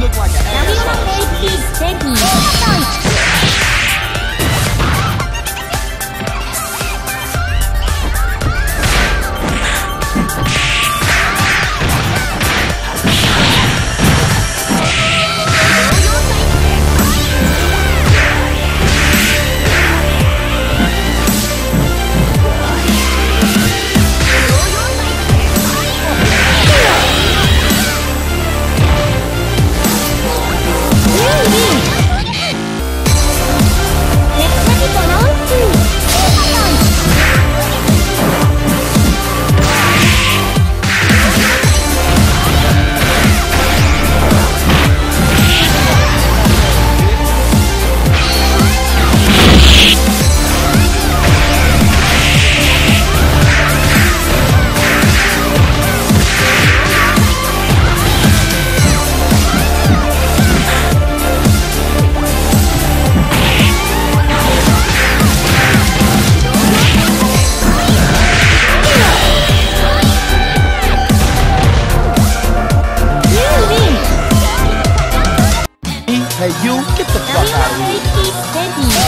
look like an asshole. You, get the fuck out of here.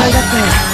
Oh my god.